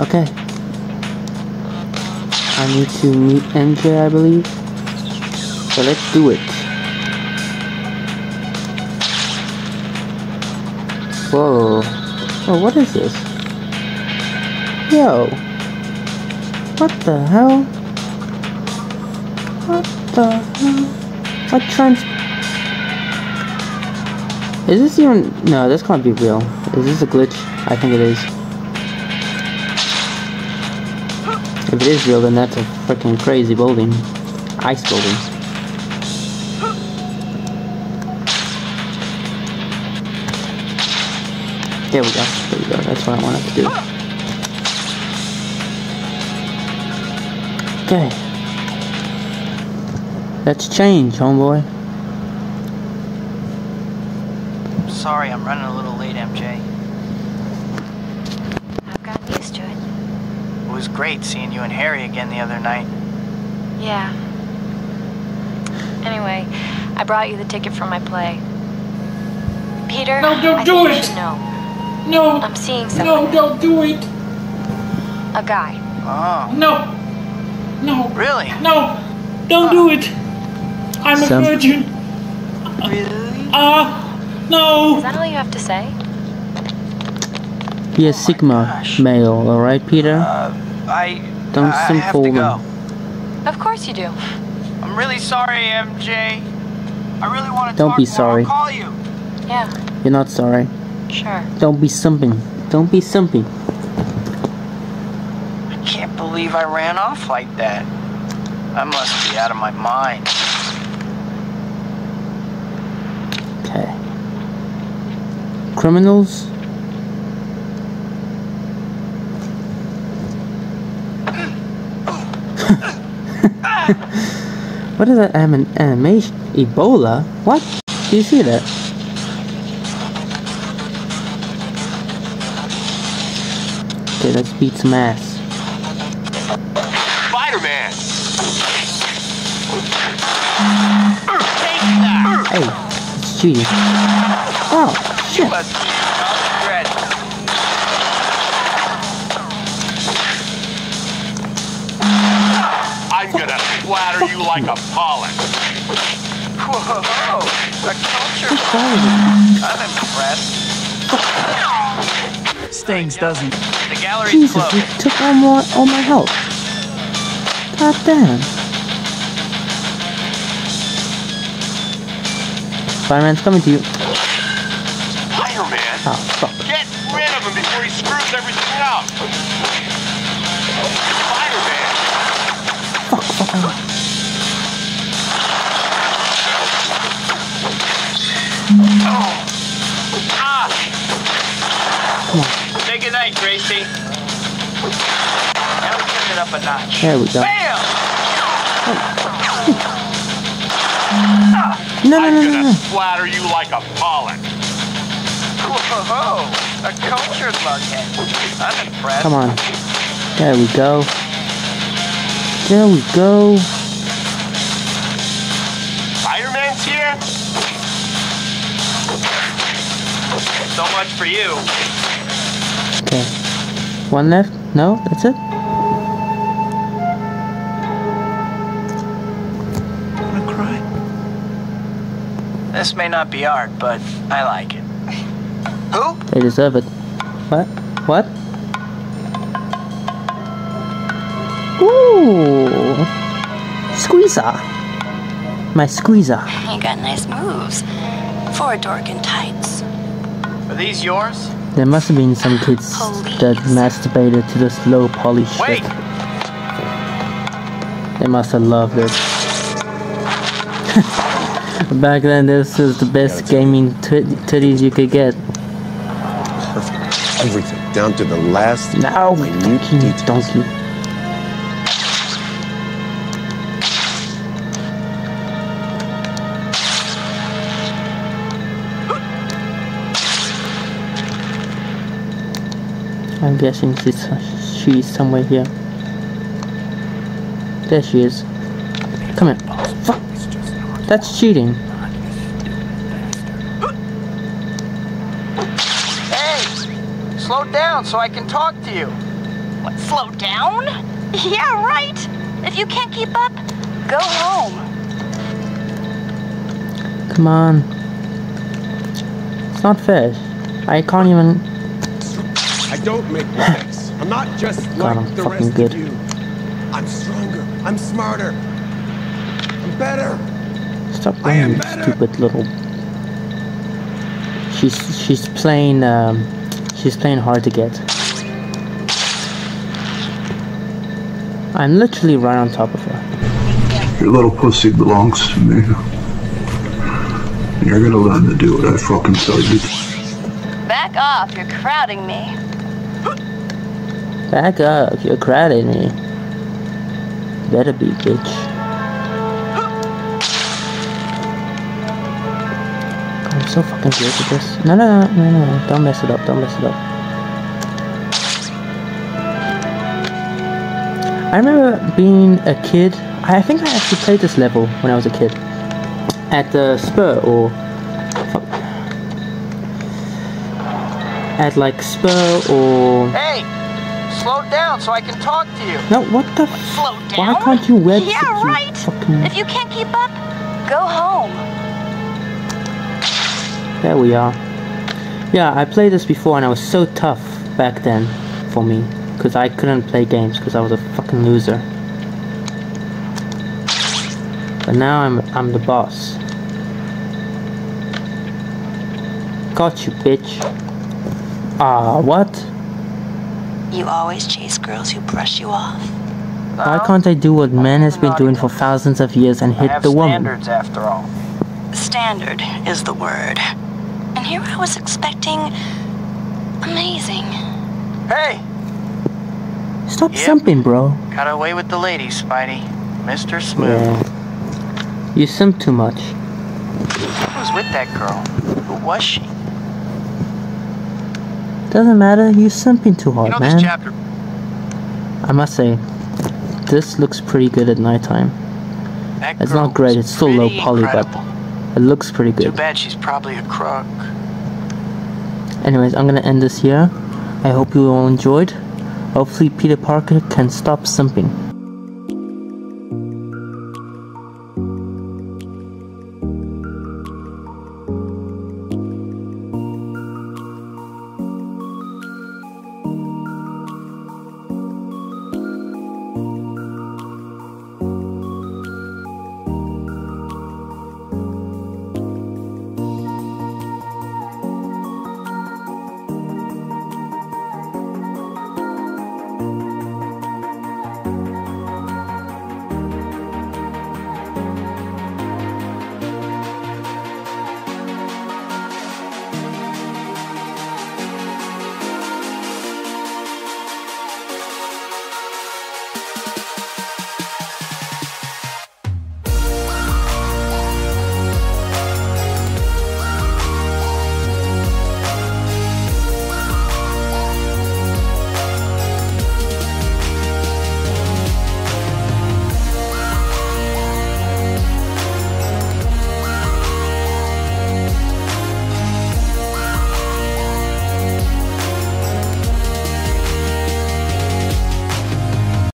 Okay. I need to meet MJ, I believe. So let's do it. Whoa. Oh, what is this? Yo. What the hell? What the hell? What trans... Is this even... No, this can't be real. Is this a glitch? I think it is. If it is real, then that's a freaking crazy building. Ice building. There we go. There we go. That's what I wanted to do. Okay. Let's change, homeboy. Sorry, I'm running a little late, MJ. I've gotten used to it. It was great seeing you and Harry again the other night. Yeah. Anyway, I brought you the ticket for my play. Peter, No, don't I do think you it. should know. No, I'm seeing someone. no, don't do it. A guy. Oh, No, no, really? no, don't do it. I'm a virgin. Really? Ah, Is no. Is that all you have to say? Be a Sigma gosh. male, alright, Peter? Uh, I. Don't I simp have to them. go. Of course you do. I'm really sorry, MJ. I really want to Don't talk be sorry. I'll call you. Yeah, You're not sorry. sure. Don't be simping. Don't be simping. I can't believe I ran off like that. I must be out of my mind. Okay. Criminals? What is that anim animation? Ebola? What? Do you see that? Okay, let's beat some ass. Spider-Man! Hey, it's cheating. Oh, shit. Like a Pollock. Whoa, the culture. Sorry. I'm impressed. Stings, doesn't The gallery's Jesus, closed. you took all my, all my health. God damn. Spider-Man's coming to you. Spider-Man? Oh, ah, fuck. Get rid of him before he screws everything up! Up a notch. There we go. Bam! No, no, I'm no, no, gonna no. splatter you like a Pollock. Whoa, a cultured lughead. I'm impressed. Come on. There we go. There we go. Spider-Man's here? So much for you. Okay. One left? No? That's it? This may not be art, but I like it. Who? They deserve it. What? What? Ooh! Squeezer! My squeezer. You got nice moves. For a dork in tights. Are these yours? There must have been some kids that masturbated to this low poly shit. Wait! They must have loved it. Back then, this was the best gaming titties you could get. Perfect. Everything, down to the last Now, minute donkey, details. donkey. I'm guessing she's she's somewhere here. There she is. Come here. Fuck. That's cheating. Hey! Slow down so I can talk to you. What, slow down? Yeah, right. If you can't keep up, go home. Come on. It's not fair. I can't even. I don't make mistakes. I'm not just God, like I'm the rest good. of you. I'm stronger. I'm smarter. I'm better. Stop playing, stupid little. She's she's playing um, she's playing hard to get. I'm literally right on top of her. Your little pussy belongs to me. You're gonna learn to do what I fucking tell you. Back off, you're crowding me. Back up, you're crowding me. Better be, bitch. So fucking good at this. No, no, no, no, no, no. Don't mess it up. Don't mess it up. I remember being a kid. I think I actually played this level when I was a kid. At the Spur or. fuck. At like Spur or. Hey, slow down so I can talk to you. No, what the f- Slow Why can't you web Yeah, right. fucking- If you can't keep up, go home. There we are. Yeah, I played this before and I was so tough back then for me. Because I couldn't play games because I was a fucking loser. But now I'm I'm the boss. Got you, bitch. Ah, what? You always chase girls who brush you off. Why can't I do what man has been doing for thousands of years and hit the woman? standards after all. Standard is the word. And here I was expecting amazing. Hey, Stop Yep. simping, bro. got away with the ladies, Spidey. Mr. Smooth. Yeah. You simp too much. Who was with that girl? Who was she? Doesn't matter, you simping too hard, You know man. this chapter I must say, this looks pretty good at nighttime. That It's not great, it's still low pretty poly, but incredible. It looks pretty good. Too bad she's probably a crook. Anyways, I'm gonna end this here. I hope you all enjoyed. Hopefully Peter Parker can stop simping.